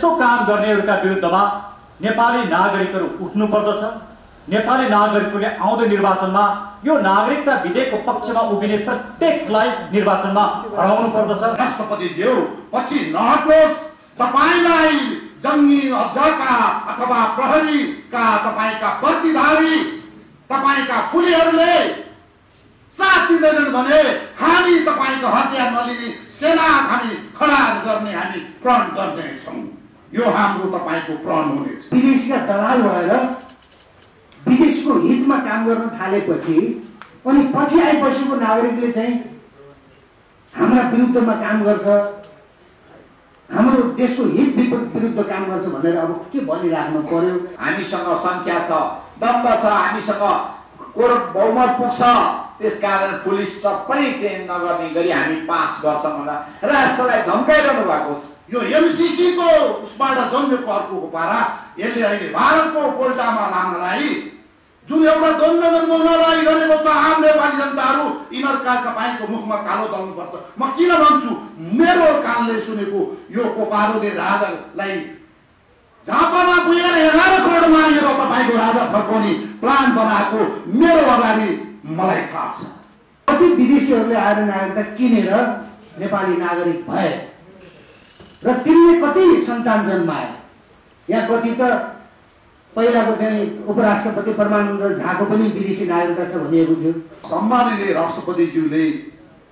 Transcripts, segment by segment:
यस्तो काम गर्नेहरूका विरुद्धमा नेपाली नागरिकहरू उठ्नु पर्दछ। नेपाली नागरिकहरूले आउँदो निर्वाचनमा यो नागरिकता विधेयकको पक्षमा उभिने प्रत्येकलाई निर्वाचनमा हराउनु पर्दछ। राष्ट्रपतिज्यू पछि नहटोस्। तपाईँलाई जङ्गी अध्यक्षका अथवा प्रहरीका तपाईँका वर्दीधारी तपाईँका फुलीहरूले साथ दिँदैनन् भने हामी तपाईँको हतियार नलिने सेना हामी खडा गर्ने हामी प्रण गर्नेछौँ। यो हाम्रो तपाईँको प्रण हुनेछ विदेशीका दलाल भएर विदेशको हितमा काम गर्न थालेपछि अनि पछि आइपछिको नागरिकले चाहिँ हाम्रा विरुद्धमा काम गर्छ हाम्रो देशको हित विरुद्ध काम गर्छ भनेर अब के भनिराख्नु पर्यो? हामीसँग सङ्ख्या छ दम्ब छ हामीसँग कोर बहुमत पुग्छ। त्यसकारण पुलिस स्टप पनि चेन्ज नगर्ने गरी हामी पास गर्छौँ भनेर राष्ट्रलाई धम्काइरहनु भएको छ। यो एमसिसीको उसबाट जन्मेको अर्को पारा यसले अहिले भारतको पोल्टामा लानलाई जुन एउटा द्वन्द्व जन्माउनलाई गरेको छ आम नेपाली जनताहरू यिनीहरूका तपाईँको मुखमा कालो दल्नुपर्छ म किन भन्छु मेरो कानले सुनेको यो कोपारोले राजालाई झापामा पुगेर एघार करोड मागेर तपाईँको राजा फर्काउने प्लान बनाएको मेरो अगाडि मलाई थाहा छ। कति विदेशीहरूले आएर नागरिकता किनेर नेपाली नागरिक भए? र तिनले कति सन्तान जन्माए? यहाँ कति त पहिलाको चाहिँ उपराष्ट्रपति परमानन्द झाको पनि विदेशी नागरिकता छ भनिएको थियो। सम्माननीय राष्ट्रपतिज्यूले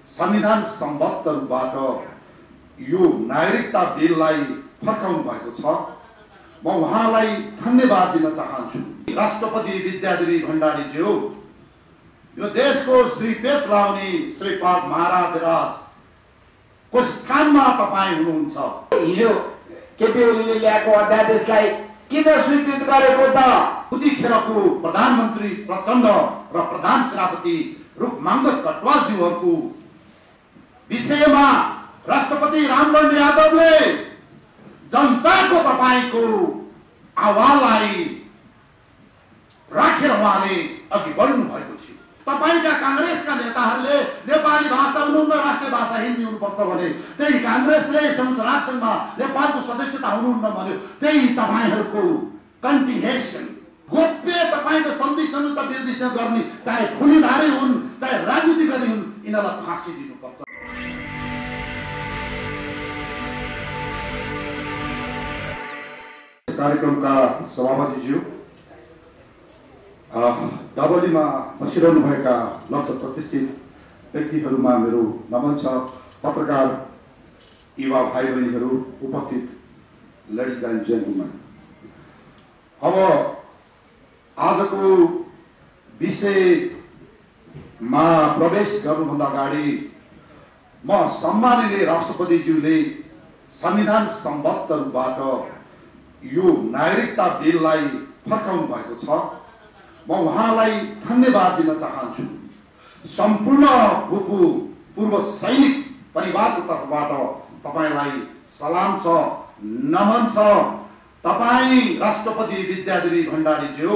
संविधान सम्बद्ध रूपबाट यो नागरिकता बिललाई फर्काउनु भएको छ। म उहाँलाई धन्यवाद दिन चाहन्छु। राष्ट्रपति विद्यादेवी भण्डारीज्यू यो देशको श्री पेश लाउने श्रीपाद महाराज राजको स्थानमा तपाईँ हुनुहुन्छ? हिजो केपी ओलीले ल्याएको अध्यादेशलाई किन स्वीकृत गरेको त? उतिखेरको प्रधानमन्त्री प्रचण्ड र प्रधान सेनापति रूपमाङ्गत कटवालज्यूहरूको विषयमा राष्ट्रपति रामवरण यादवले जनताको तपाईँको आवाजलाई राखेर उहाँले अघि बढ्नु भएको तपाईँका काङ्ग्रेसका नेताहरूले नेपाली भाषा हुनुहुन्न राष्ट्रिय भाषा हिन्दी हुनुपर्छ भने त्यही काङ्ग्रेसले संयुक्त राष्ट्रमा नेपालको सदस्यता हुनुहुन्न भन्यो। त्यही तपाईँहरूको कन्टिनेसन गोप्य तपाईँको सन्धि संयुक्त विदेश गर्ने चाहे खुलीधारी हुन् चाहे राजनीति गर्ने हुन् यिनीहरूलाई फाँसी दिनुपर्छ। कार्यक्रमका सभापतिज्यू डबलीमा बसिरहनुभएका लब्ध प्रतिष्ठित व्यक्तिहरूमा मेरो नमन छ। पत्रकार युवा भाइ बहिनीहरू उपस्थित लेडिज एन्ड जेन्टलमेन अब आजको विषयमा प्रवेश गर्नुभन्दा अगाडि म सम्माननीय राष्ट्रपतिज्यूले संविधान सम्बद्ध रूपबाट यो नागरिकता बिललाई फर्काउनु भएको छ। म उहाँलाई धन्यवाद दिन चाहन्छु। सम्पूर्ण भूपू पूर्व सैनिक परिवारको तर्फबाट तपाईँलाई सलाम छ नमन छ। तपाईँ राष्ट्रपति विद्यादेवी भण्डारीज्यू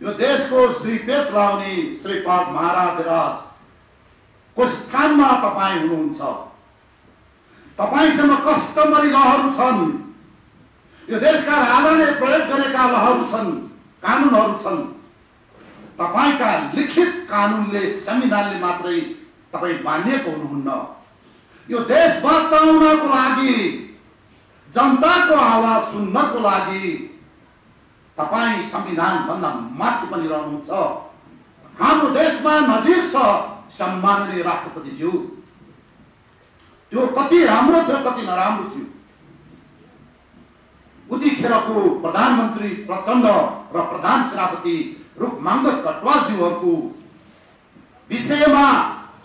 यो देशको श्री पेश लाउने श्रीपाद महाराज राजको स्थानमा तपाईँ हुनुहुन्छ। तपाईँसँग कस्टमरी लहरू छन्। यो देशका राजाले प्रयोग गरेका लहरू छन्। कानुनहरू छन्। तपाईँका लिखित कानुनले संविधानले मात्रै तपाईँ मानिएको हुनुहुन्न। यो देश बचाउनको लागि जनताको आवाज सुन्नको लागि तपाईँ संविधानभन्दा माथि पनि रहनुहुन्छ। हाम्रो देशमा नजिर छ सम्माननीय राष्ट्रपतिज्यू। त्यो कति राम्रो थियो कति नराम्रो थियो। उतिखेरको प्रधानमन्त्री प्रचण्ड र प्रधान सेनापति रूपमाङ्गत कटवालज्यूहरूको विषयमा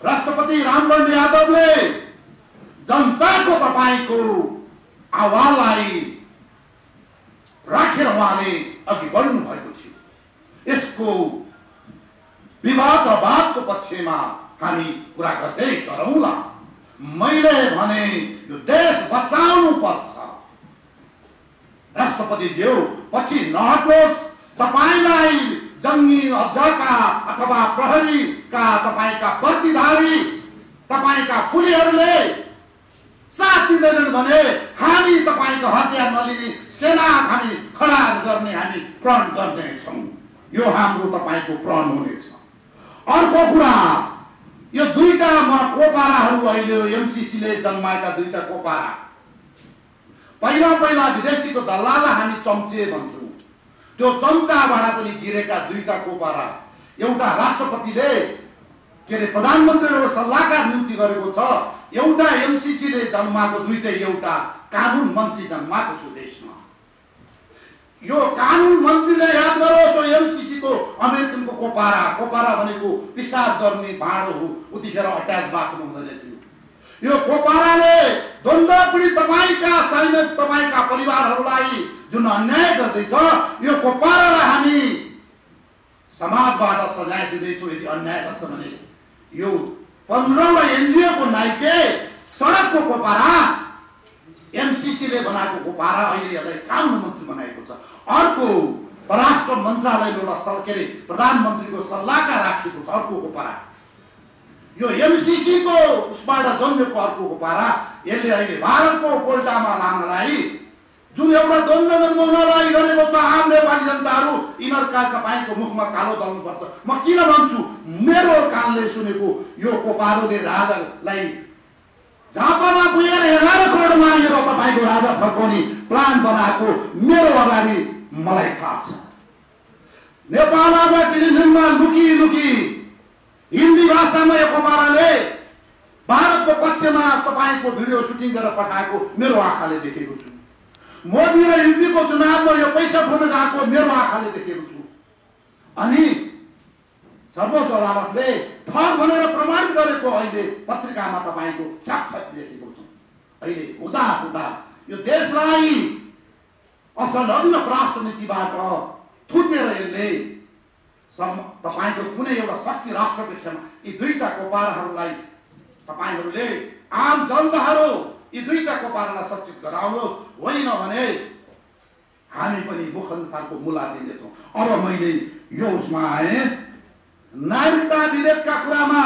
राष्ट्रपति रामवरण यादवले जनताको तपाईँको आवाजलाई राखेर उहाँले अघि बढ्नु भएको थियो। यसको विवाद र वादको पक्षमा हामी कुरा गर्दै गरौँला। मैले भने यो देश बचाउनु पर्छ राष्ट्रपतिज्यू पछि नहटोस्। तपाईँलाई जङ्गी अध्यक्षका अथवा प्रहरीका तपाईँका वर्दीधारी तपाईँका फुलीहरूले साथ दिँदैनन् भने हामी तपाईँको हत्या चलिने सेना हामी खडा गर्ने हामी प्रण गर्नेछौँ। यो हाम्रो तपाईँको प्रण हुनेछ। अर्को कुरा यो दुईटा कोपाराहरू अहिले एमसिसीले जन्माएका दुईटा कोपारा। पहिला पहिला विदेशीको दल्लालाई हामी चम्चे भन्थ्यौँ त्यो चम्चाबाट पनि गिरेका दुईटा कोपारा एउटा राष्ट्रपतिले के अरे प्रधानमन्त्रीको सल्लाहकार नियुक्ति गरेको छ एउटा एमसिसीले जन्माएको दुइटै एउटा कानुन मन्त्री जन्माएको छु देशमा। यो कानुन मन्त्रीले याद गरोस् यो एमसिसीको अमेरिकनको कोपारा कोपारा भनेको पिसाब गर्ने भाँडो हो उतिखेर अट्याच बाथरुम हुँदैन यो कोपाराले द्वन्द्व पीडित तपाईँका सैनिक तपाईँका परिवारहरूलाई जुन अन्याय गर्दैछ यो कोपारालाई हामी समाजबाट सजाय दिँदैछौँ यदि अन्याय गर्छ भने। यो पन्ध्रवटा एनजिओको नाइके सडकको कोपारा एमसिसीले बनाएको कोपारा अहिले यसलाई कानुन मन्त्री बनाएको छ। अर्को परराष्ट्र मन्त्रालयले एउटा सल के अरे प्रधानमन्त्रीको सल्लाहकार राखेको छ अर्को कोपारा। यो एमसिसीको उसबाट जन्मेको अर्को कोपारा यसले अहिले भारतको कोल्टामा लानलाई। जुन एउटा द्वन्द जन्माउनलाई गरेको छ आम नेपाली जनताहरू यिनीहरूका तपाईँको मुखमा कालो दल्नुपर्छ म किन भन्छु मेरो कानले सुनेको यो कोपारोले राजालाई झापामा पुगेर एघार करोड मागेर तपाईँको राजा फर्काउने प्लान बनाएको मेरो अगाडि मलाई थाहा छ। नेपालबाट टेलिभिजनमा लुकी लुकी हिन्दी भाषामा यो कोपाराले भारतको पक्षमा तपाईँको भिडियो सुटिङ गरेर पठाएको मेरो आँखाले देखेको छु। मोदी र युपीको चुनावमा यो पैसा फुट्न गएको मेरो आँखाले देखेको छु। अनि सर्वोच्च अदालतले ठग भनेर प्रमाणित गरेको अहिले पत्रिकामा तपाईँको साक्षात देखेको छु। अहिले हुँदा हुँदा यो देशलाई असंलग्न राष्ट्र नीतिबाट थुटेर यसले तपाईँको कुनै एउटा शक्ति राष्ट्रको क्षमा। यी दुईटा कोपाराहरूलाई तपाईँहरूले आम जनताहरू यी दुईटा कोपारालाई सचेत गराउनुहोस्। होइन भने हामी पनि मुख अनुसारको मुला दिनेछौँ। अब मैले यो उसमा आएँ। नागरिकता विधेयकका कुरामा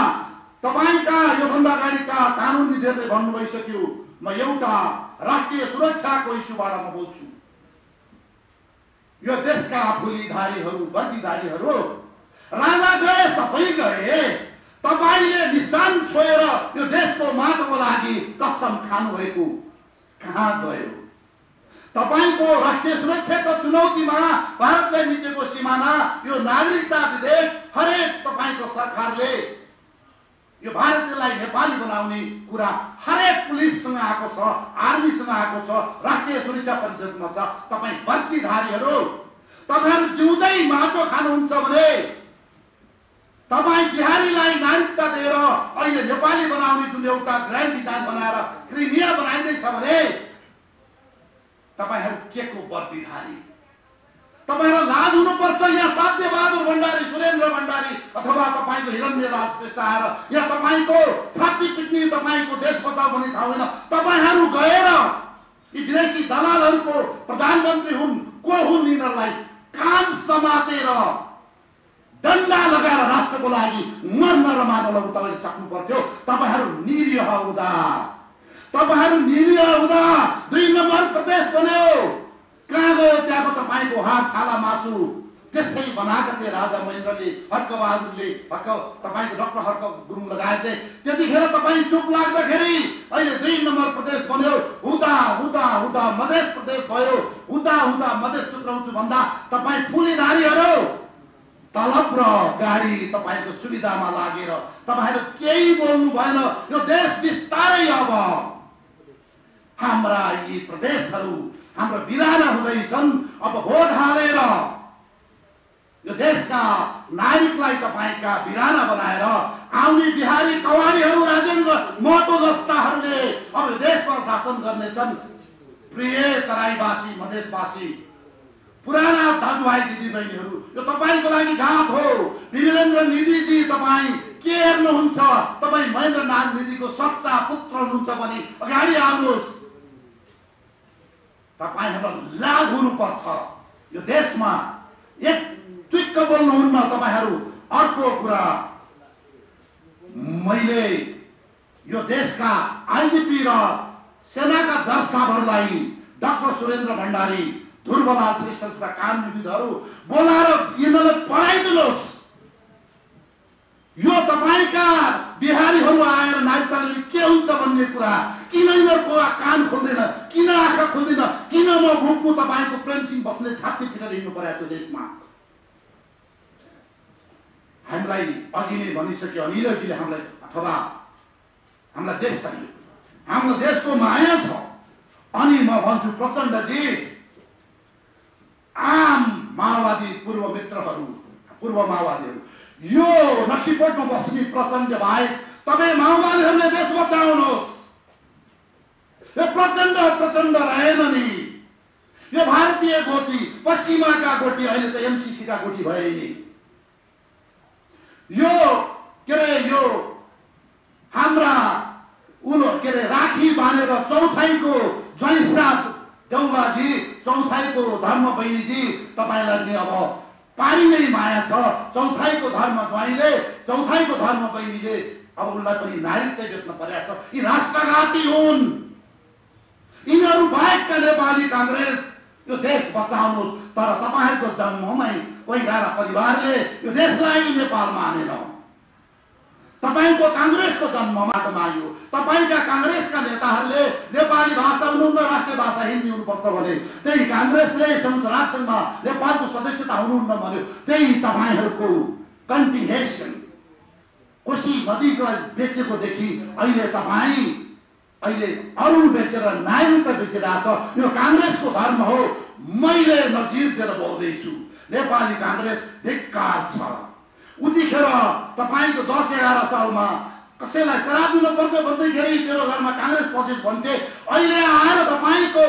तपाईँका योभन्दा अगाडिका कानुन विधेयकले भन्नु भइसक्यो म एउटा राष्ट्रिय सुरक्षाको इस्युबाट म बोल्छु। यो देशका फुलीधारीहरू वर्दीधारीहरू राजा गए सबै गए तपाईँले निशान छोएर यो देशको माटोको लागि कसम खानुभएको कहाँ गयो? तपाईँको राष्ट्रिय सुरक्षाको चुनौतीमा भारतले मिचेको सिमाना यो नागरिकता विधेयक हरेक तपाईँको सरकारले यो भारतीयलाई नेपाली बनाउने कुरा हरेक पुलिससँग आएको छ आर्मीसँग आएको छ राष्ट्रिय सुरक्षा परिषदमा छ। तपाईँ भर्तीधारीहरू तपाईँहरू जिउँदै माटो खानुहुन्छ भने तपाईँ बिहारीलाई नागरिकता दिएर अहिले नेपाली बनाउने जुन एउटा ग्रान्ड डिजाइन बनाएर क्रिमिया बनाइँदैछ भने तपाईँहरू के को बर्दीधारी तपाईँहरू लाज हुनुपर्छ यहाँ साध्यबहादुर भण्डारी सुरेन्द्र भण्डारी अथवा तपाईँको हिरण्य लाल श्रेष्ठ आएर यहाँ तपाईँको छाती पिट्ने तपाईँको देश बचाउ भन्ने ठाउँ होइन। तपाईँहरू गएर यी विदेशी दलालहरूको प्रधानमन्त्री हुन् को हुन् यिनीहरूलाई कान समातेर डन्डा लगाएर राष्ट्रको लागि मर्न र मानवलाई तपाईँले सक्नु पर्थ्यो तपाईँहरू निरीह हुँदा। तपाईँहरू निरीह हुँदा दुई नम्बर प्रदेश बन्यो। कहाँ गयो त्यहाँको तपाईँको हात छाला मासु? त्यसै बनाएका थिए राजा महेन्द्रले हर्कबहादुरले हर्क तपाईँको डक्टर हर्क गुरुङ थिए त्यतिखेर तपाईँ चुप लाग्दाखेरि अहिले दुई नम्बर प्रदेश बन्यो। हुँदा हुँदा हुँदा मधेस प्रदेश भयो। हुँदा हुँदा मधेस टुक्राउँछु भन्दा तपाईँ फुलीधारीहरू तलब र गाडी तपाईँको सुविधामा लागेर तपाईँहरू केही बोल्नु भएन। यो देश बिस्तारै अब हाम्रा यी प्रदेशहरू हाम्रो बिराना हुँदैछन् अब भोट हालेर यो देशका नागरिकलाई तपाईँका बिराना बनाएर आउने बिहारी कवाडीहरू राजेन्द्र महतो जस्ताहरूले अब देशमा शासन गर्नेछन् प्रिय तराईवासी मधेसवासी पुराना दाजुभाइ दिदीबहिनीहरू यो तपाईँको लागि घात हो। विमलेन्द्र निधिजी तपाईँ के हेर्नुहुन्छ? तपाईँ महेन्द्रनाथ निधिको सच्चा पुत्र हुनुहुन्छ भने अगाडि आउनुहोस्। तपाईँहरूलाई लाज हुनुपर्छ। यो देशमा एक चुक्क बोल्नुहुन्न तपाईँहरू। अर्को कुरा मैले यो देशका आइजिपी र सेनाका जज साहबहरूलाई डाक्टर सुरेन्द्र भण्डारी ध्रुवलाल श्रेष्ठ जस्ता बोलाएर पढाइदिनुहोस् यो तपाईँका बिहारीहरू आएर नागरिकताले के हुन्छ भन्ने कुरा किन यिनीहरूको कान खोल्दैन किन आँखा खोल्दैन किन म भुक्नु तपाईँको प्रेमसिंह बस्ने छाती पिटेर हिँड्नु परेको छ देशमा हामीलाई भनिसक्यो अनिलजीले हामीलाई अथवा हामीलाई देश चाहिएको छ। हाम्रो देशको माया छ। अनि म भन्छु प्रचण्डजी आम माओवादी पूर्व मित्रहरू पूर्व माओवादीहरू यो नखीपोटमा बस्ने प्रचण्ड बाहेक तपाईँ माओवादीहरूले देश बचाउनुहोस्। यो प्रचण्ड प्रचण्ड रहेन नि। यो भारतीय गोटी पश्चिमाका गोटी अहिले त एमसिसीका गोटी भए नि। यो के अरे यो हाम्रा उनो के अरे राखी बाँधेर चौथाइको ज्वाइँसाथ देउबाजी चौथाइको धर्म बहिनीजी तपाईँलाई नि अब पारी नै माया छ। चौथाइको धर्म ज्वाइँले चौथाइको धर्म बहिनीले अब उसलाई पनि नागरिकता बेच्न परेको छ। यी राष्ट्रघाती हुन्। यिनीहरू बाहेकका नेपाली काङ्ग्रेस यो देश बचाउनुहोस् तर तपाईँहरूको जन्ममै कोही गएर परिवारले यो देशलाई नेपाल मानेन तपाईँको काङ्ग्रेसको जन्मबाट माग्यो तपाईँका काङ्ग्रेसका नेताहरूले नेपाली भाषा हुनुहुन्न राष्ट्रिय भाषा हिन्दी हुनुपर्छ भने त्यही काङ्ग्रेसले संयुक्त राष्ट्रमा नेपालको सदस्यता हुनुहुन्न भन्यो। त्यही तपाईँहरूको कन्टिनेसन कोशी नदीलाई बेचेकोदेखि अहिले तपाईँ अहिले अरुण बेचेर नागरिकता बेचिरहेको छ यो काङ्ग्रेसको धर्म हो। मैले नजिर दिएर बोल्दैछु। नेपाली काङ्ग्रेस धिक्कार छ। उतिखेर तपाईँको दस एघार सालमा कसैलाई शराब दिन पर्छ भन्दैखेरि तेरो घरमा काङ्ग्रेस पसेस भन्थे अहिले आएर तपाईँको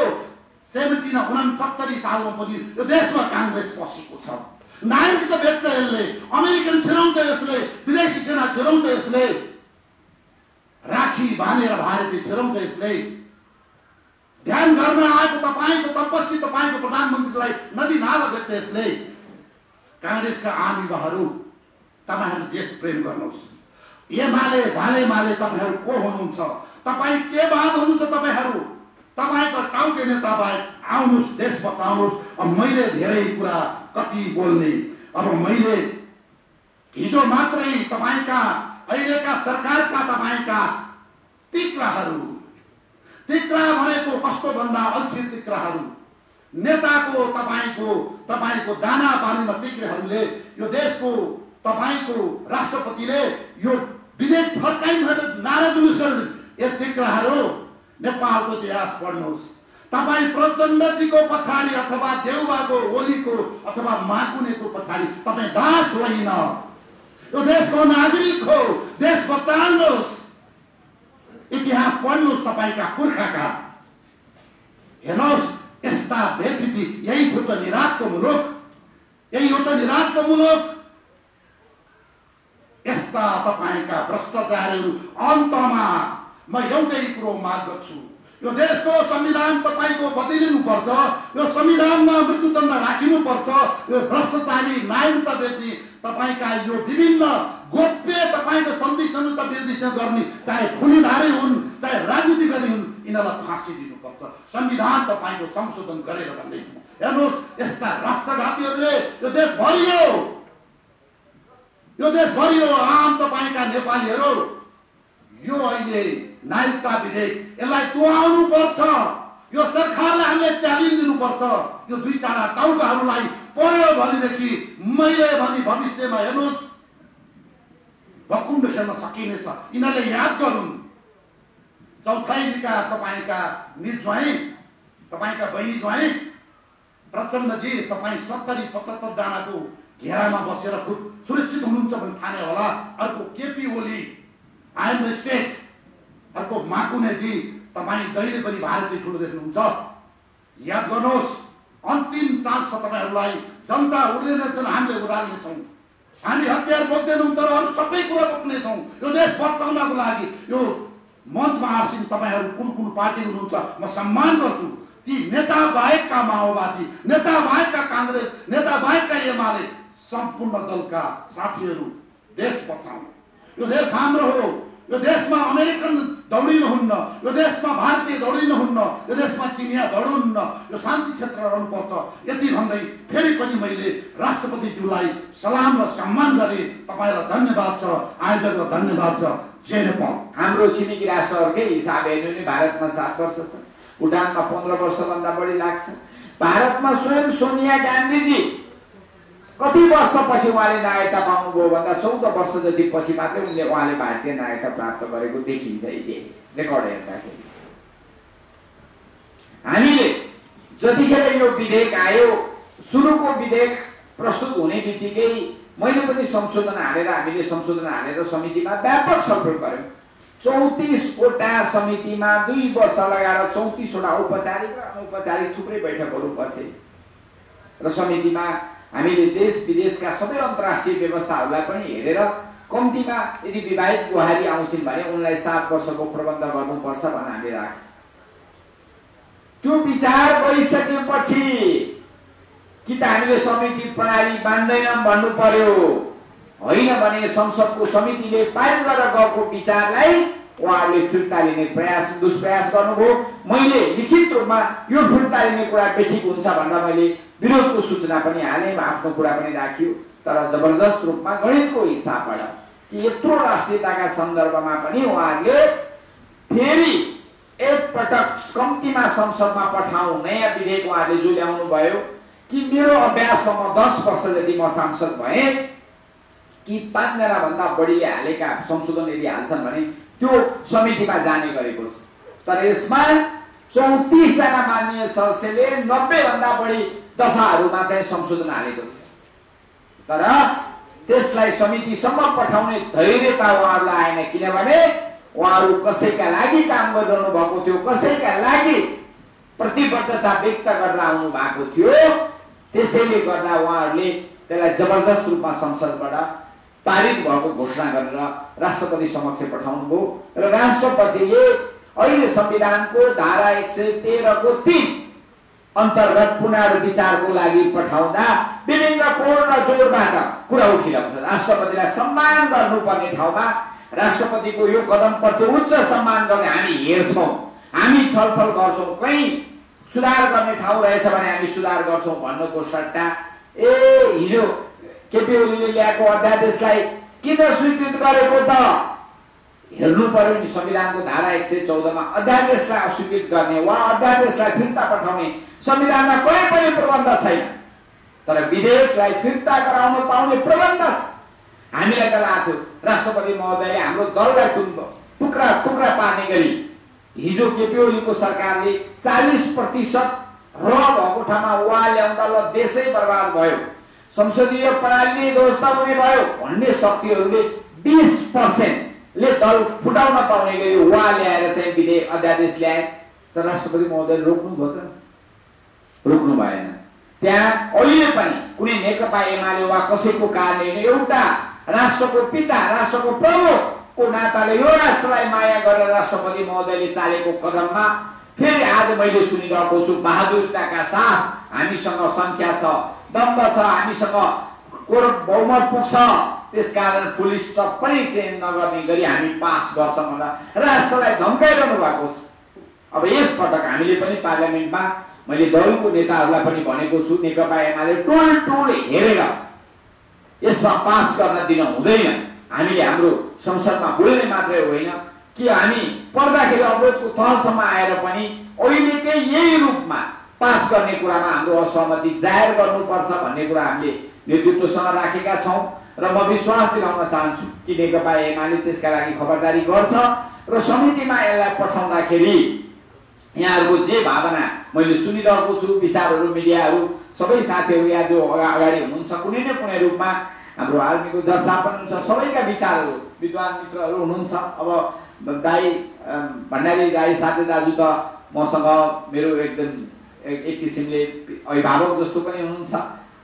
सेभेन्टिन उनासत्तरी सालमा पनि यो देशमा काङ्ग्रेस पसेको छ। नागरिकता बेच्छ यसले अमेरिकन छिराउँछ यसले विदेशी सेना छिराउँछ यसले राखी बाँधेर भारतीय छिराउँछ यसले। ध्यान गर्न आएको तपाईँको तपस्वी तपाईँको प्रधानमन्त्रीलाई नदी नाला बेच्छ यसले। काङ्ग्रेसका आम युवाहरू तपाईँहरू देश प्रेम गर्नुहोस्। एमाले झालेमाले तपाईँहरू को हुनुहुन्छ? तपाईँ के बाद हुनुहुन्छ तपाईँहरू? तपाईँको टाउके नेता बाहेक आउनुहोस् देश बचाउनुहोस्। अब मैले धेरै कुरा कति बोल्ने। अब मैले हिजो मात्रै तपाईँका अहिलेका सरकारका तपाईँका तिक्राहरू तिक्रा भनेको कस्तो भन्दा अल्छी तिक्राहरू। नेताको तपाईँको तपाईँको दाना पानीमा तिक्रेहरूले यो देशको तपाईँको राष्ट्रपतिले यो विधेयक फर्काइ भनेर नारा जुलुस गरेर यो तिक्राहरू नेपालको इतिहास पढ्नुहोस्। तपाईँ प्रचण्डजीको पछाडि अथवा देउबाको ओलीको अथवा माकुनेको पछाडि तपाईँ दास होइन। यो देशको नागरिक हो देश बचाउनुहोस्। इतिहास पढ्नुहोस् तपाईँका पुर्खाका। हेर्नुहोस् यस्ता व्यक्ति यही हो त निराशको मुलुक यही हो त निराशको मुलुक। यस्ता तपाईँका भ्रष्टाचारहरू अन्तमा म एउटै कुरो माग गर्छु यो देशको संविधान तपाईँको बदलिनुपर्छ यो संविधानमा मृत्युदण्ड राखिनुपर्छ यो भ्रष्टाचारी नागरिकता व्यक्ति तपाईँका यो विभिन्न गोप्य तपाईँको सन्धि संयुक्त व्यक्तिसँग गर्ने चाहे खुलीधारै हुन् चाहे राजनीति गर्ने हुन् यिनीहरूलाई फाँसी दिनुपर्छ। संविधान तपाईँको संशोधन गरेर भन्दैछु। हेर्नुहोस् यस्ता राष्ट्रघातीहरूले यो देश भरियो यो देश भरियो आम तपाईँका नेपालीहरू यो अहिले नागरिकता विधेयक यसलाई तुहाउनु पर्छ यो सरकारलाई हामीले च्यालेन्ज दिनुपर्छ। यो दुई चार टाउकाहरूलाई पढ्यो भनेदेखि मैले भने भविष्यमा हेर्नुहोस् भकुण्ड खेल्न सकिनेछ। यिनीहरूले याद गरून्। चौथाइका तपाईँका निज ज्वाइँ तपाईँका बहिनी ज्वाइँ प्रचण्डजी तपाईँ सत्तरी पचहत्तरजनाको घेरामा बसेर खुद सुरक्षित हुनुहुन्छ भने थाहा होला। अर्को KP Oli I am the state अर्को माकुनेजी तपाईँ जहिले पनि भारतीय ठुलो देख्नुहुन्छ। याद गर्नुहोस् अन्तिम चान्स छ तपाईँहरूलाई। जनता उर्लिनेछन् हामीले उडाल्नेछौँ हामी हतियार बोक्दैनौँ तर अरू सबै कुरा बोक्नेछौँ यो देश बचाउनको लागि यो मञ्चमा आसिन तपाईँहरू कुन कुन पार्टी हुनुहुन्छ म सम्मान गर्छु। ती नेता बाहेकका माओवादी नेता बाहेकका काङ्ग्रेस नेता बाहेकका एमाले सम्पूर्ण दलका साथीहरू देश बचाउनु। यो देश हाम्रो हो। यो देशमा अमेरिकन दौडिनुहुन्न यो देशमा भारतीय दौडिनुहुन्न यो देशमा चिनिया दौडुन्न यो शान्ति क्षेत्र रहनुपर्छ। यति भन्दै फेरि पनि मैले राष्ट्रपतिज्यूलाई सलाम र सम्मान गरे तपाईँलाई धन्यवाद छ आयोजकलाई धन्यवाद छ। जय नेपाल। हाम्रो छिमेकी राष्ट्रहरूकै हिसाब हेर्नु भने भारतमा सात वर्ष छ। भुटानमा पन्ध्र वर्षभन्दा बढी लाग्छ। भारतमा स्वयं सोनिया गान्धीजी कति वर्षपछि उहाँले नागरिकता पाउनुभयो भन्दा चौध वर्ष जति पछि मात्रै उनले उहाँले भारतीय नागरिकता प्राप्त गरेको देखिन्छ रेकर्ड हेर्दाखेरि। हामीले जतिखेर यो विधेयक आयो सुरुको विधेयक प्रस्तुत हुने बित्तिकै मैले पनि संशोधन हालेर हामीले संशोधन हालेर समितिमा व्यापक छलफल गऱ्यौँ। चौतिसवटा समितिमा दुई वर्ष लगाएर चौतिसवटा औपचारिक र अनौपचारिक थुप्रै बैठकहरू बसे। र समितिमा हामीले देश विदेशका सबै अन्तर्राष्ट्रिय व्यवस्थाहरूलाई पनि हेरेर कम्तीमा यदि विवाहित बुहारी आउँछिन् भने उनलाई सात वर्षको प्रबन्ध गर्नुपर्छ भनेर हामीले राख्यौँ। त्यो विचार गरिसकेपछि कि त हामीले समिति प्रणाली बाँध्दैनौँ भन्नु पर्यो होइन भने संसदको समितिले पारित गरेर गएको विचारलाई उहाँहरूले फिर्ता लिने प्रयास दुष्प्रयास गर्नुभयो। मैले लिखित रूपमा यो फिर्ता लिने कुरा बेठिक हुन्छ भन्दा मैले विरोधको सूचना पनि हालेँ आफ्नो कुरा पनि राखियो। तर जबरजस्त रूपमा गणितको हिसाबबाट कि यत्रो राष्ट्रियताका सन्दर्भमा पनि उहाँहरूले फेरि एकपटक कम्तीमा संसदमा पठाउँ नयाँ विधेयक उहाँहरूले जो ल्याउनु भयो कि मेरो अभ्यासमा म दस वर्ष जति म सांसद भएँ कि पाँचजना भन्दा बढीले हालेका संशोधन यदि हाल्छन् भने त्यो समितिमा जाने गरेको छ। तर यसमा चौतिसजना मान्य सदस्यले नब्बेभन्दा बढी दफाहरूमा चाहिँ संशोधन हालेको छ। तर त्यसलाई समितिसम्म पठाउने धैर्यता उहाँहरूलाई आएन। किनभने उहाँहरू कसैका लागि काम गरिरहनु भएको थियो कसैका लागि प्रतिबद्धता व्यक्त गरेर आउनु भएको थियो। त्यसैले गर्दा उहाँहरूले त्यसलाई जबरजस्त रूपमा संसदबाट पारित भएको घोषणा गरेर राष्ट्रपति समक्ष पठाउनु भयो र राष्ट्रपतिले अहिले संविधानको धारा एक सय तेह्रको तिन अन्तर्गत पुनर्विचारको लागि पठाउँदा विभिन्न र जोडबाट कुरा उठिरहेको छ। राष्ट्रपतिलाई सम्मान गर्नुपर्ने ठाउँमा राष्ट्रपतिको यो कदमप्रति उच्च सम्मान गर्ने हामी हेर्छौँ। हामी छलफल गर्छौँ। कहीँ सुधार गर्ने ठाउँ रहेछ भने हामी सुधार गर्छौँ भन्नुको सट्टा। ए हिजो केपी ओलीले ल्याएको अध्यादेशलाई किन स्वीकृत गरेको त? हेर्नु पर्यो नि संविधानको धारा एक सय चौधमा अध्यादेशलाई अस्वीकृत गर्ने वा अध्यादेशलाई फिर्ता पठाउने संविधानमा कुनै पनि प्रबन्ध छैन। तर विधेयकलाई फिर्ता गराउन पाउने प्रबन्ध छ। हामीलाई त लाग्थ्यो राष्ट्रपति महोदयले हाम्रो दललाई टुङ्गो टुक्रा टुक्रा पार्ने गरी हिजो केपी ओलीको सरकारले चालिस प्रतिशत र भएको ठाउँमा वा ल्याउँदा ल देशै बर्बाद भयो संसदीय प्रणाली ध्वस्त हुने भयो भन्ने शक्तिहरूले बिस पर्सेन्टले दल फुटाउन पाउने गरी वा ल्याएर चाहिँ विधेयक अध्यादेश ल्याए। तर राष्ट्रपति महोदय रोक्नु भयो त? रोक्नु भएन। त्यहाँ अहिले पनि कुनै नेकपा एमाले वा कसैको कारणले एउटा राष्ट्रको पिता राष्ट्रको प्रमुखको नाताले यो राष्ट्रलाई माया गरेर राष्ट्रपति महोदयले चालेको कदममा फेरि आज मैले सुनिरहेको छु बहादुरताका साथ हामीसँग सङ्ख्या छ दम्ब छ हामीसँग कोर बहुमत पुग्छ। त्यसकारण फुल स्टप पनि चेन्ज नगर्ने गरी हामी पास गर्छौँ भनेर राष्ट्रलाई धम्काइरहनु भएको छ। अब यसपटक हामीले पनि पार्लियामेन्टमा मैले दलको नेताहरूलाई पनि भनेको छु नेकपा एमाले टोल टोल हेरेर यसमा पास गर्न दिन हुँदैन। हामीले हाम्रो संसदमा बोल्ने मात्रै होइन कि हामी पर्दाखेरि अवरोधको तहसम्म आएर पनि अहिलेकै यही रूपमा पास गर्ने कुरामा हाम्रो असहमति जाहेर गर्नुपर्छ भन्ने कुरा हामीले नेतृत्वसँग राखेका छौँ। र म विश्वास दिलाउन चाहन्छु कि नेकपा एमाले त्यसका लागि खबरदारी गर्छ र समितिमा यसलाई पठाउँदाखेरि यहाँहरूको जे भावना मैले सुनिरहेको छु विचारहरू मिडियाहरू सबै साथीहरू या जो अगा- अगाडि हुनुहुन्छ कुनै न कुनै रूपमा हाम्रो आर्मीको जसा पनि हुनुहुन्छ सबैका विचारहरू विद्वान मित्रहरू हुनुहुन्छ। अब दाई भण्डारी दाई साथी दाजु त मसँग मेरो एकदम एक एक किसिमले अभिभावक जस्तो पनि हुनुहुन्छ।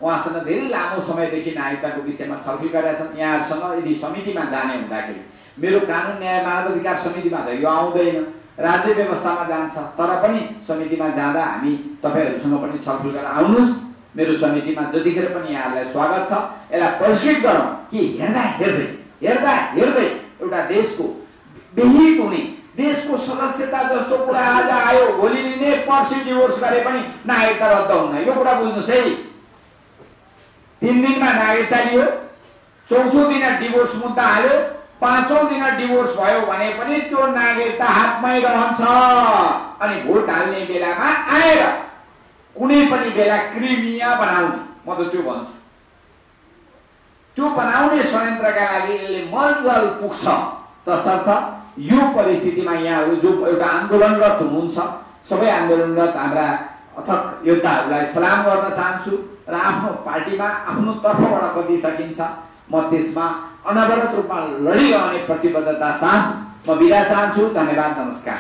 उहाँसँग धेरै लामो समयदेखि नागरिकताको विषयमा छलफल गरेका छन्। यहाँहरूसँग यदि समितिमा जाने हुँदाखेरि मेरो कानुन न्याय मानव अधिकार समितिमा त यो आउँदैन। राज्य व्यवस्थामा जान्छ तर पनि समितिमा जाँदा हामी तपाईँहरूसँग पनि छलफल गरेर आउनुहोस्। मेरो समितिमा जतिखेर पनि यहाँहरूलाई स्वागत छ यसलाई परिष्कृत गरौँ कि हेर्दा हेर्दै हेर्दा हेर्दै एउटा देशको विहित हुने देशको सदस्यता जस्तो कुरा आज आयो भोलि लिने पर्सि डिभोर्स गरे पनि नागरिकता रद्द हुन्न। यो कुरा बुझ्नुहोस् है। तिन दिनमा नागरिकता लियो। चौथो दिन डिभोर्स मुद्दा हाल्यो। पाँचौँ दिन डिभोर्स भयो भने पनि त्यो नागरिकता हातमै रहन्छ। अनि भोट हाल्ने बेलामा आएर कुनै पनि बेला क्रिमिया बनाउने। म त त्यो भन्छु। त्यो बनाउने संयन्त्रका लागि यसले मलजल पुग्छ। तसर्थ यो परिस्थितिमा यहाँहरू जो एउटा आन्दोलनरत हुनुहुन्छ सबै आन्दोलनरत हाम्रा अथक योद्धाहरूलाई सलाम गर्न चाहन्छु। र आफ्नो पार्टीमा आफ्नो तर्फबाट कति सकिन्छ म त्यसमा अनवरत रूपमा लडिरहने प्रतिबद्धता साथ म बिदा चाहन्छु। धन्यवाद नमस्कार।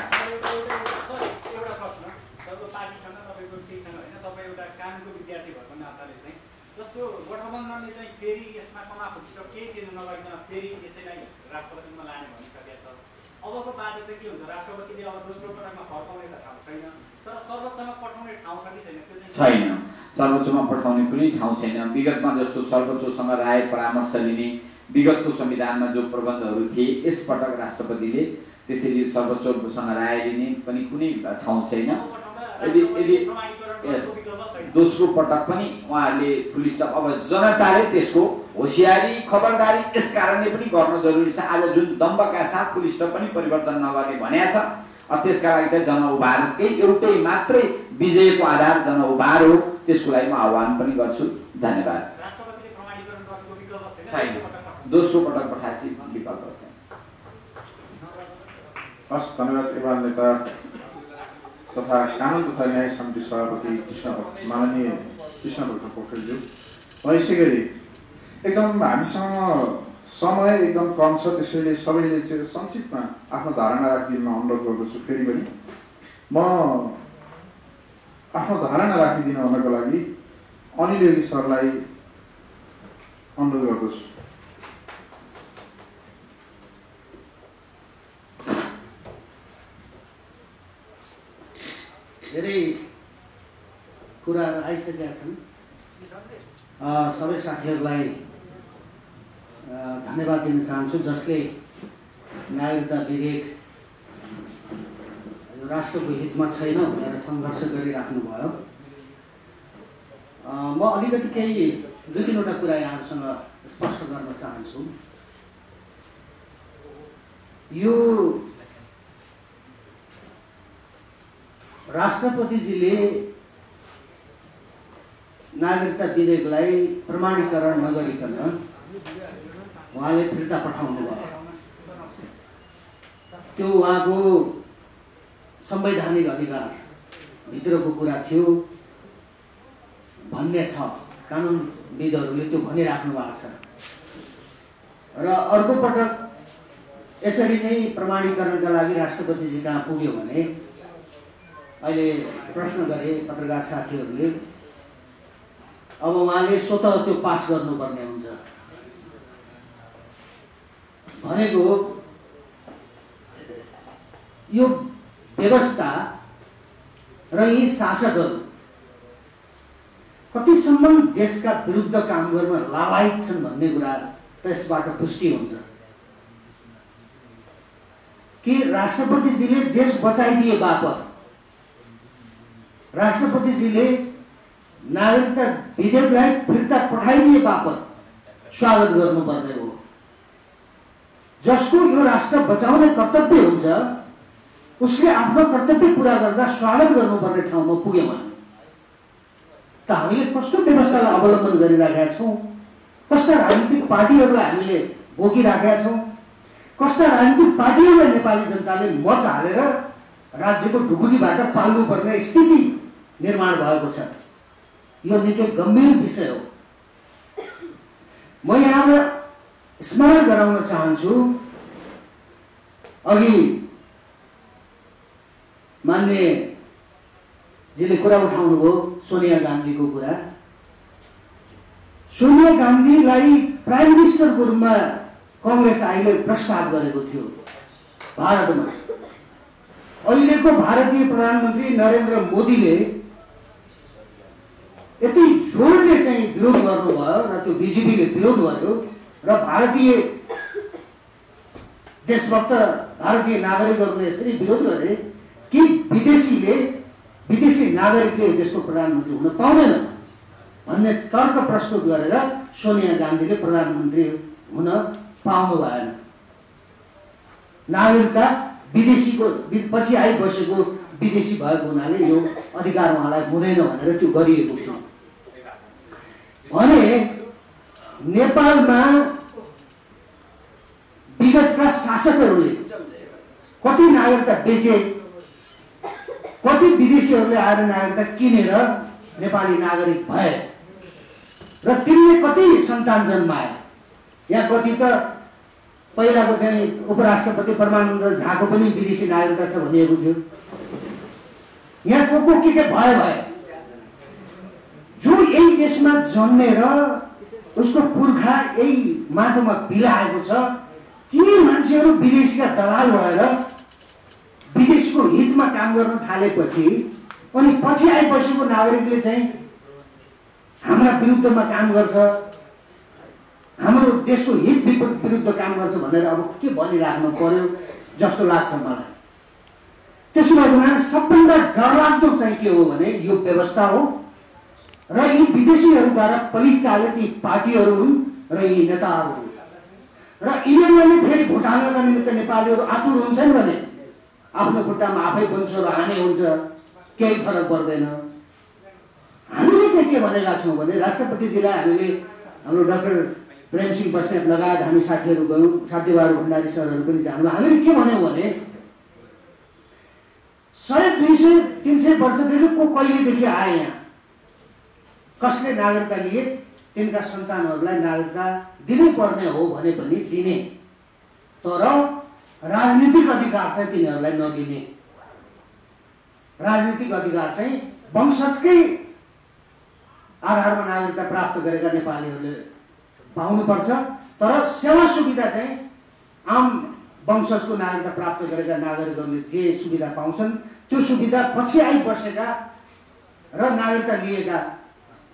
राष्ट्रपतिले अब दोस्रो पटकमा फर्काउने त ठाउँ छैन तर सर्वोच्चमा पठाउने ठाउँ छ कि छैन त्यो चाहिँ छैन। सर्वोच्चमा पठाउने कुनै ठाउँ छैन। विगतमा जस्तो सर्वोच्चसँग राय परामर्श लिने विगतको संविधानमा जो प्रबन्धहरू थिए यसपटक राष्ट्रपतिले त्यसरी सर्वोच्चसँग राय लिने पनि कुनै ठाउँ छैन। यदि यदि दोस्रो पटक पनि उहाँहरूले पुलिस अब जनताले त्यसको होसियारी खबरदारी यस कारणले पनि गर्नु जरुरी छ। आज जुन दम्बका साथ पुलिस पनि परिवर्तन नगर्ने भनेको छ त्यसका लागि त जनउभारकै एउटै मात्रै विजयको आधार जनउभार हो। त्यसको लागि म आह्वान पनि गर्छु। धन्यवाद। राष्ट्रपतिले प्रमाणीकरण गर्नुको विकल्प छैन दोस्रो पटक पठाएपछि विकल्प छैन। हस् धन्यवाद युवा नेता तथा कानुन तथा न्याय समिति सभापति कृष्ण भक्त माननीय कृष्ण भक्त पोखरेलज्यू। र यसै गरी एकदम हामीसँग समय एकदम कम छ त्यसैले सबैले चाहिँ संक्षिप्तमा आफ्नो धारणा राखिदिन अनुरोध गर्दछु। फेरि पनि म आफ्नो धारणा राखिदिनु हुनको लागि अनिल योगी सरलाई अनुरोध गर्दछु। धेरै कुराहरू आइसकेका छन्। सबै साथीहरूलाई धन्यवाद दिन चाहन्छु जसले नागरिकता विधेयक राष्ट्रको हितमा छैन भनेर सङ्घर्ष गरिराख्नुभयो। अ, म अलिकति केही दुई तिनवटा कुरा यहाँहरूसँग स्पष्ट गर्न चाहन्छु। यो राष्ट्रपतिजीले नागरिकता विधेयकलाई प्रमाणीकरण नगरिकन उहाँले फिर्ता पठाउनु भयो त्यो उहाँको संवैधानिक अधिकार भित्रको कुरा थियो। भन्ने छ। कानुनविदहरूले त्यो भनिराख्नु भएको छ। र अर्को पटक यसरी नै प्रमाणीकरणका लागि राष्ट्रपतिजी कहाँ पुग्यो भने अहिले प्रश्न गरे पत्रकार साथीहरूले अब उहाँले स्वत त्यो पास गर्नुपर्ने हुन्छ। भनेको यो व्यवस्था र यी शासकहरू कतिसम्म देशका विरुद्ध काम गर्न लालायत छन् भन्ने कुरा त्यसबाट पुष्टि हुन्छ। कि राष्ट्रपतिजीले देश बचाइदिए बापत राष्ट्रपतिजीले नागरिकता विधेयकलाई फिर्ता पठाइदिए बापत स्वागत गर्नुपर्ने हो। जसको यो राष्ट्र बचाउने कर्तव्य हुन्छ उसले आफ्नो कर्तव्य पुरा गर्दा स्वागत गर्नुपर्ने ठाउँमा पुग्यो भने त हामीले कस्तो व्यवस्थालाई अवलम्बन गरिराखेका छौँ? कस्ता राजनीतिक पार्टीहरूलाई हामीले बोकिराखेका छौँ? कस्ता राजनीतिक पार्टीहरूलाई नेपाली जनताले मत हालेर राज्यको ढुकुटीबाट पाल्नुपर्ने स्थिति निर्माण भएको छ। यो निकै गम्भीर विषय हो। म यहाँलाई स्मरण गराउन चाहन्छु। अघि मान्यजीले कुरा उठाउनुभयो सोनिया गान्धीको कुरा। सोनिया गान्धीलाई प्राइम मिनिस्टरको रूपमा कङ्ग्रेस अहिले प्रस्ताव गरेको थियो भारतमा। अहिलेको भारतीय प्रधानमन्त्री नरेन्द्र मोदीले यति जोडले चाहिँ विरोध गर्नुभयो र त्यो बिजेपीले विरोध गर्यो र भारतीय देशभक्त भारतीय नागरिकहरूले यसरी विरोध गरे। कि विदेशीले विदेशी नागरिकले देशको प्रधानमन्त्री हुन पाउँदैन भन्ने तर्क प्रस्तुत गरेर सोनिया गान्धीले प्रधानमन्त्री हुन पाउनु भएन। नागरिकता विदेशीको पछि आइबसेको विदेशी भएको हुनाले यो अधिकार उहाँलाई हुँदैन भनेर त्यो गरिएको थियो। भने नेपालमा विगतका शासकहरूले कति नागरिकता बेचे कति विदेशीहरूले आएर नागरिकता किनेर नेपाली नागरिक भए र तिनले कति सन्तान जन्माए? यहाँ कति त पहिलाको चाहिँ उपराष्ट्रपति परमानन्द झाको पनि विदेशी नागरिकता छ भनिएको थियो। यहाँ को को के के भयो भए? जो यही देशमा जन्मेर उसको पुर्खा यही माटोमा बिलाएको छ ती मान्छेहरू विदेशीका दलाल भएर विदेशको हितमा काम गर्न थालेपछि अनि पछि आइबसेको नागरिकले चाहिँ हाम्रा विरुद्धमा काम गर्छ हाम्रो देशको हित विरुद्ध काम गर्छ भनेर अब के भनिराख्नु पर्यो जस्तो लाग्छ मलाई। त्यसो भएको हुनाले सबभन्दा डरलाग्दो चाहिँ के हो भने यो व्यवस्था हो र यी विदेशीहरूद्वारा परिचालित यी पार्टीहरू हुन् र यी नेताहरू हुन्। र यिनीहरूलाई नै फेरि भोट हाल्नका निमित्त नेपालीहरू आतुर हुन्छन् भने आफ्नो खुट्टामा आफै बन्छ र हाने हुन्छ केही फरक पर्दैन। हामीले चाहिँ के भनेका छौँ भने राष्ट्रपतिजीलाई हामीले हाम्रो डाक्टर प्रेमसिंह बस्नेत लगायत हामी साथीहरू गयौँ साथीभाइहरू भण्डारी सरहरू पनि जानुभयो। हामीले के भन्यौँ भने सय दुई सय तिन सय वर्षदेखि को कहिलेदेखि आए यहाँ? कसले नागरिकता लिए? तिनका सन्तानहरूलाई नागरिकता दिनै पर्ने हो भने पनि दिने। तर राजनीतिक अधिकार चाहिँ तिनीहरूलाई नदिने। राजनीतिक अधिकार चाहिँ वंशजकै आधारमा नागरिकता प्राप्त गरेका नेपालीहरूले पाउनुपर्छ। तर सेवा सुविधा चाहिँ आम वंशजको नागरिकता प्राप्त गरेका नागरिकहरूले जे सुविधा पाउँछन् त्यो सुविधा पछि आइबसेका र नागरिकता लिएका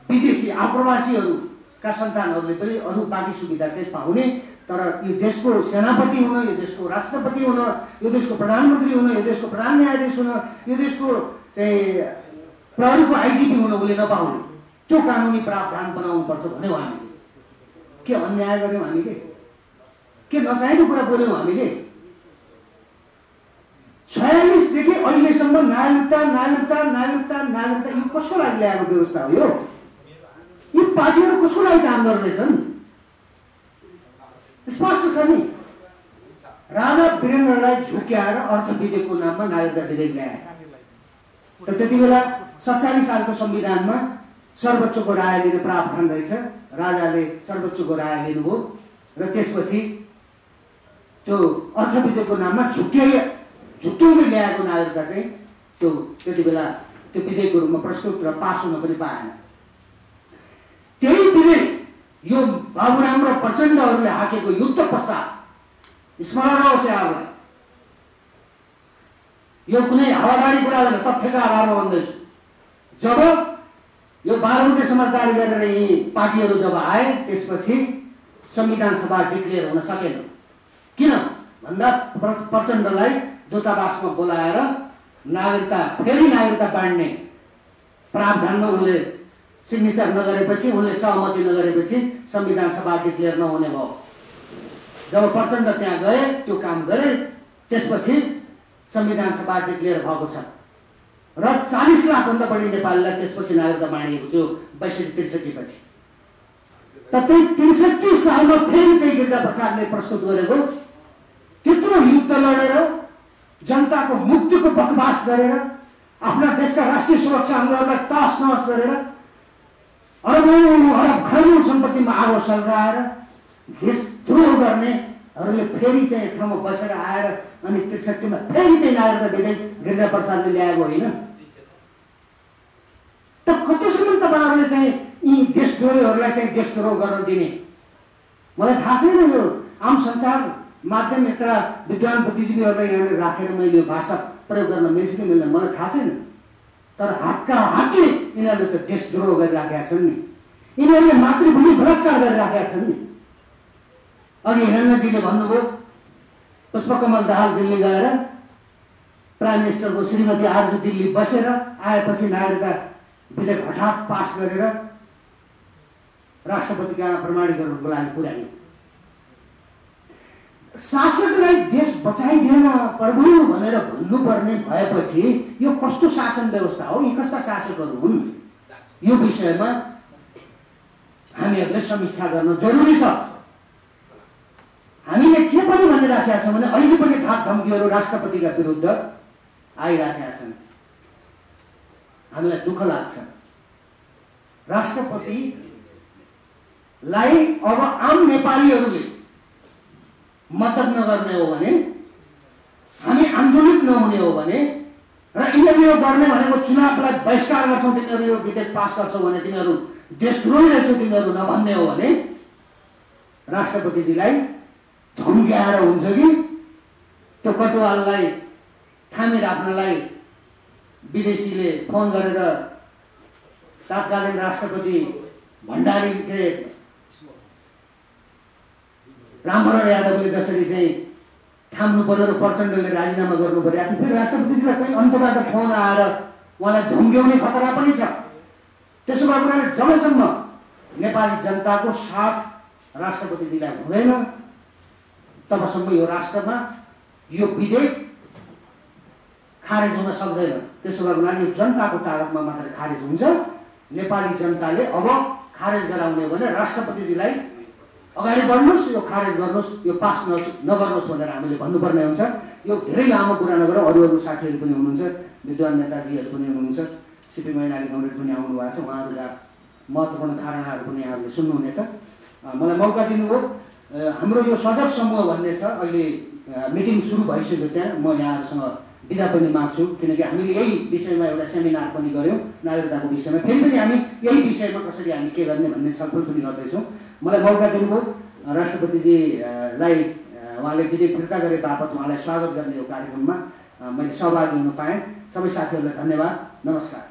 विदेशी आप्रवासीहरूका सन्तानहरूले पनि अरू बाँकी सुविधा चाहिँ पाउने। तर यो देशको सेनापति हुन यो देशको राष्ट्रपति हुन यो देशको प्रधानमन्त्री हुन यो देशको प्रधान न्यायाधीश हुन यो देशको चाहिँ प्रहरीको आइजिपी हुन उसले नपाउने त्यो कानुनी प्रावधान बनाउनुपर्छ भन्यौँ हामीले। के अन्याय गऱ्यौँ हामीले? के नचाहेको कुरा बोल्यौँ हामीले? छयालिसदेखि अहिलेसम्म नागरिकता नागरिकता नागरिकता नागरिकता यो कसको लागि ल्याएको व्यवस्था हो यो? यी पार्टीहरू कसको लागि काम गर्दैछन्? स्पष्ट छ नि। राजा वीरेन्द्रलाई झुक्याएर अर्थ विधेयकको नाममा नागरिकता विधेयक ल्याए। त त्यति बेला सत्तालिस सालको संविधानमा सर्वोच्चको राय लिने प्रावधान रहेछ। राजाले सर्वोच्चको राय लिनुभयो र त्यसपछि त्यो अर्थ नाममा झुक्याइ झुक्याउँदै ल्याएको नागरिकता चाहिँ त्यो त्यति बेला त्यो विधेयकको रूपमा प्रस्तुत र पास हुन पनि पाएन। त्यही विधेयक यो बाबुराम र प्रचण्डहरूले हाकेको युद्ध पश्चात स्मरण आओस् यहाँहरूलाई यो कुनै हावादारी कुरा होइन तथ्यका आधारमा भन्दैछु। जब यो बाह्रमुखे समझदारी गरेर यी पार्टीहरू जब आए त्यसपछि संविधान सभा डिक्लेयर हुन सकेन। किन? भन्दा प्र- प्रचण्डलाई दूतावासमा बोलाएर नागरिकता फेरि नागरिकता बाँड्ने प्रावधानमा उनले सिग्नेचर नगरेपछि उनले सहमति नगरेपछि संविधान सभा डिक्लेयर नहुने भयो। जब प्रचण्ड त्यहाँ गए त्यो काम गरे त्यसपछि संविधान सभा डिक्लेयर भएको छ। र चालिस लाखभन्दा बढी नेपालीलाई त्यसपछि नागरिकता बाँडिएको थियो बैसठी त्रिसठी पछि त त्यही त्रिसठी सालमा फेरि त्यही गिरिजा प्रसादले प्रस्तुत गरेको त्यत्रो युद्ध लडेर जनताको मुक्तिको बकवास गरेर आफ्ना देशका राष्ट्रिय सुरक्षा अङ्गहरूलाई तहस नहस गरेर अरबौँ अरब खरबौँ सम्पत्तिमा आगो सल्काएर देशद्रोह गर्नेहरूले फेरि चाहिँ एक ठाउँमा बसेर आएर अनि त्रिसठीमा फेरि त्यही नागरिकता विधेयक गिरिजा प्रसादले ल्याएको होइन। त कतिसम्म तपाईँहरूले चाहिँ यी देशद्रोहीहरूलाई चाहिँ देशद्रोह गर्न दिने? मलाई थाहा छैन यो आम संसार माध्यम यत्र विद्वान बुद्धिजीवीहरूलाई यहाँनिर राखेर मैले यो भाषा प्रयोग गर्न मिल्छ कि मिल्दैन मलाई थाहा छैन। तर हातका हातले यिनीहरूले त देशद्रोह गरिराखेका छन् नि। यिनीहरूले मातृभूमि बलात्कार गरिराखेका छन् नि। अघि हिरण्यजीले भन्नुभयो पुष्पकमल दाहाल दिल्ली गएर प्राइम मिनिस्टरको श्रीमती आरजु दिल्ली बसेर आएपछि नागरिकता विधेयक हठात पास गरेर राष्ट्रपति कहाँ प्रमाणीकरणको लागि शासकलाई देश बचाइदिएन प्रभु भनेर भन्नुपर्ने भएपछि यो कस्तो शासन व्यवस्था हो? यी कस्ता शासकहरू हुन्? यो विषयमा हामीहरूले समीक्षा गर्न जरुरी छ। हामीले के पनि भनिराखेका छौँ भने अहिले पनि थाप धम्कीहरू राष्ट्रपतिका विरुद्ध आइराखेका छन्। हामीलाई दुःख लाग्छ। राष्ट्रपतिलाई अब आम नेपालीहरूले मद्दत नगर्ने हो भने हामी आन्दोलित नहुने हो भने र यिनीहरू यो गर्ने भनेको चुनावलाई बहिष्कार गर्छौ तिमीहरू यो विधेयक पास गर्छौ भने तिमीहरू देशद्रोही रहेछौ तिमीहरू नभन्ने हो भने राष्ट्रपतिजीलाई धम्क्याएर हुन्छ कि? त्यो कटुवाललाई थामिराख्नलाई विदेशीले फोन गरेर तात्कालीन राष्ट्रपति भण्डारी के रामभरण यादवले जसरी चाहिँ थाम्नु पर्यो र प्रचण्डले राजीनामा गर्नु पर्यो आखिर फेरि राष्ट्रपतिजीलाई कहीँ अन्तबाट फोन आएर उहाँलाई धम्क्याउने खतरा पनि छ। त्यसो भएको हुनाले जबसम्म नेपाली जनताको साथ राष्ट्रपतिजीलाई हुँदैन तबसम्म यो राष्ट्रमा यो विधेयक खारेज हुन सक्दैन। त्यसो भएको हुनाले यो जनताको तागतमा मात्र खारेज हुन्छ। नेपाली जनताले अब खारेज गराउने भने राष्ट्रपतिजीलाई अगाडि बढ्नुहोस् यो खारेज गर्नुहोस् यो पास नगर्नुहोस् भनेर हामीले भन्नुपर्ने हुन्छ। यो धेरै लामो कुरा नगरौँ अरू अरू साथीहरू पनि हुनुहुन्छ विद्वान नेताजीहरू पनि हुनुहुन्छ सिपी मैनाली कमरेड पनि आउनु भएको छ उहाँहरूका महत्त्वपूर्ण धारणाहरू पनि यहाँहरूले सुन्नुहुनेछ। मलाई मौका दिनुभयो। हाम्रो यो सजग समूह भन्ने छ अहिले मिटिङ सुरु भइसक्यो त्यहाँ। म यहाँहरूसँग बिदा पनि माग्छु किनकि हामीले यही विषयमा एउटा सेमिनार पनि गऱ्यौँ नागरिकताको विषयमा। फेरि पनि हामी यही विषयमा कसरी हामी के गर्ने भन्ने छलफल पनि गर्दैछौँ। मलाई मौका दिनुभयो। राष्ट्रपतिजीलाई उहाँले विधेयक फिर्ता गरे बापत उहाँलाई स्वागत गर्ने यो कार्यक्रममा मैले सहभागी हुन पाएँ। सबै साथीहरूलाई धन्यवाद। नमस्कार।